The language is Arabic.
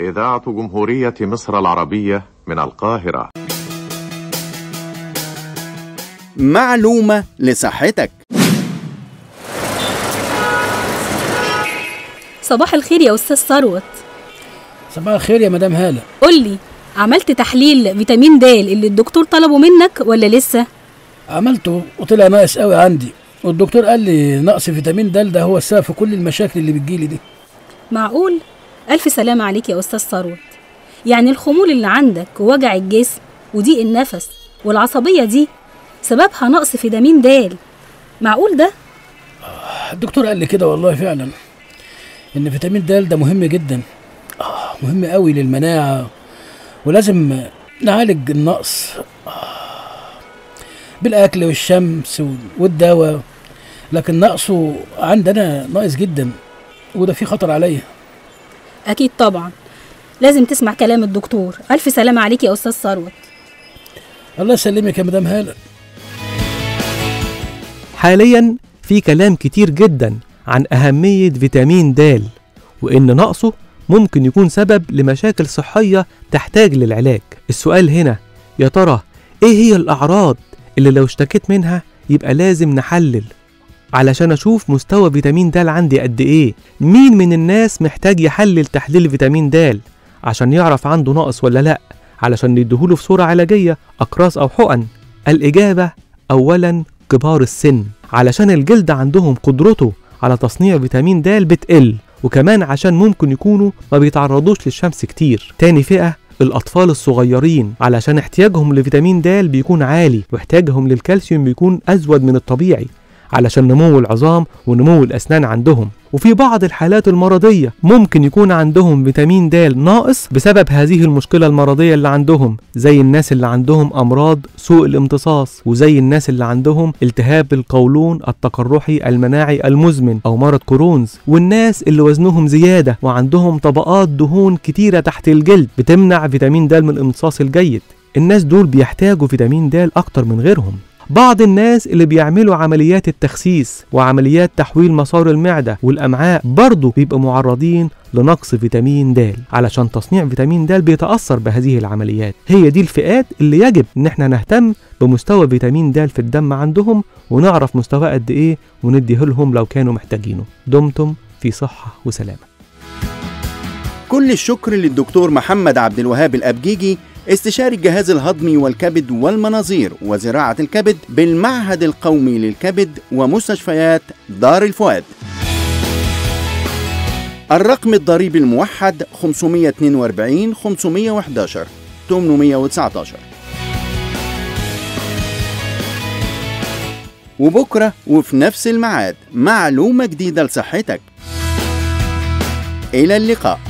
إذاعة جمهورية مصر العربية من القاهرة. معلومة لصحتك. صباح الخير يا أستاذ ثروت صباح الخير يا مدام هالة. قول لي عملت تحليل فيتامين د اللي الدكتور طلبه منك ولا لسه؟ عملته وطلع ناقص قوي عندي. والدكتور قال لي نقص فيتامين د ده هو السبب في كل المشاكل اللي بتجيلي دي. معقول؟ ألف سلامة عليك يا أستاذ ثروت يعني الخمول اللي عندك ووجع الجسم وضيق النفس والعصبية دي سببها نقص فيتامين د معقول ده؟ الدكتور قال لي كده والله فعلا إن فيتامين د ده مهم جدا. آه، مهم قوي للمناعة ولازم نعالج النقص. آه، بالأكل والشمس والدواء لكن نقصه عندنا ناقص جدا وده فيه خطر عليا. أكيد طبعا. لازم تسمع كلام الدكتور. ألف سلامة عليك يا أستاذ ثروت. الله يسلمك يا مدام هالة. حاليا في كلام كتير جدا عن أهمية فيتامين د وإن نقصه ممكن يكون سبب لمشاكل صحية تحتاج للعلاج. السؤال هنا يا ترى إيه هي الأعراض اللي لو اشتكيت منها يبقى لازم نحلل؟ علشان أشوف مستوى فيتامين د عندي قد إيه. مين من الناس محتاج يحلل تحليل فيتامين د؟ عشان يعرف عنده نقص ولا لأ. علشان نديهوله في صورة علاجية أقراص أو حقن. الإجابة أولا كبار السن. علشان الجلد عندهم قدرته على تصنيع فيتامين د بتقل وكمان عشان ممكن يكونوا ما بيتعرضوش للشمس كتير. تاني فئة الأطفال الصغيرين. علشان احتياجهم لفيتامين د بيكون عالي واحتياجهم للكالسيوم بيكون أزود من الطبيعي. علشان نمو العظام ونمو الأسنان عندهم. وفي بعض الحالات المرضية ممكن يكون عندهم فيتامين د ناقص بسبب هذه المشكلة المرضية اللي عندهم زي الناس اللي عندهم أمراض سوء الامتصاص وزي الناس اللي عندهم التهاب القولون التقرحي المناعي المزمن أو مرض كرونز والناس اللي وزنهم زيادة وعندهم طبقات دهون كتيرة تحت الجلد بتمنع فيتامين د من الامتصاص الجيد. الناس دول بيحتاجوا فيتامين د أكتر من غيرهم. بعض الناس اللي بيعملوا عمليات التخسيس وعمليات تحويل مسار المعدة والأمعاء برضه بيبقوا معرضين لنقص فيتامين د علشان تصنيع فيتامين د بيتأثر بهذه العمليات. هي دي الفئات اللي يجب إن إحنا نهتم بمستوى فيتامين د في الدم عندهم ونعرف مستواه قد إيه ونديه لهم لو كانوا محتاجينه. دمتم في صحة وسلامة. كل الشكر للدكتور محمد عبد الوهاب الأبجيجي استشاري الجهاز الهضمي والكبد والمناظير وزراعة الكبد بالمعهد القومي للكبد ومستشفيات دار الفؤاد. الرقم الضريبي الموحد 542 511 819 وبكرة وفي نفس الميعاد معلومة جديدة لصحتك. إلى اللقاء.